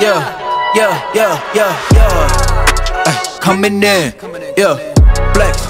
yeah, yeah, yeah, yeah, yeah. Ay, coming in, yeah, flex.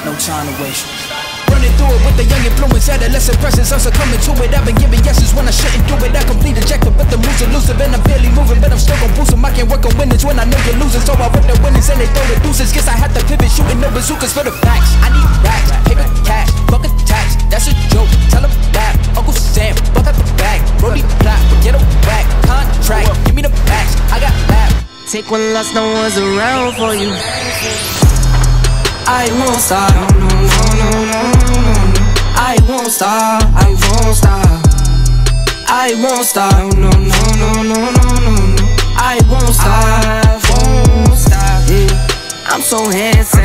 Ain't no time to waste. Running through it with the young influence, adolescent presence. I'm succumbing to it. I've been giving yeses when I shouldn't do it. I complete ejected, but the moves elusive, and I'm barely moving. But I'm still gon' boost 'em. I can't work on winnings when I know you're losing. So I whip the winnings and they throw the deuces. Guess I had to pivot, shooting no bazookas for the facts. I need racks, paper cash, fuck a tax. That's a joke. Tell 'em that. Uncle Sam, fuck out the bag. Brody plot, get a whack. Contract, give me the facts. I got lap. Take one loss, no one's around for you. I won't stop. No, no, no, no, no, no. I won't stop. I won't stop. I won't stop. No, no, no, no, no, no, no. I won't stop. I won't stop. Yeah. I'm so handsome.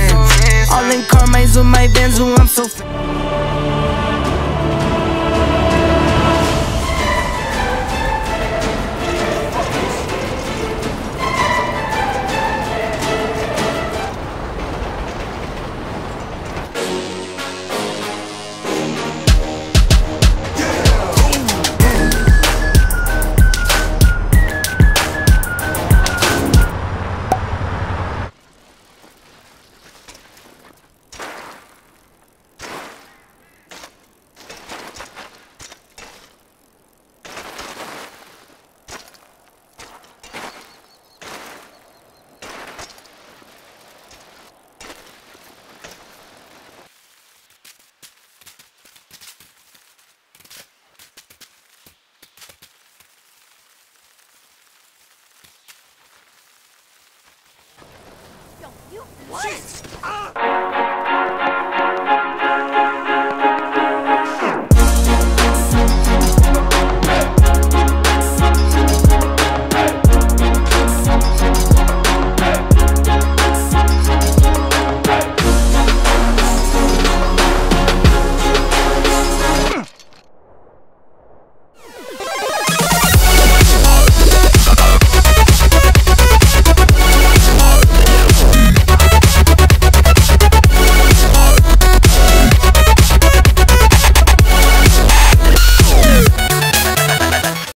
All in Carmine's with my Benz, who I'm so. What? Ah!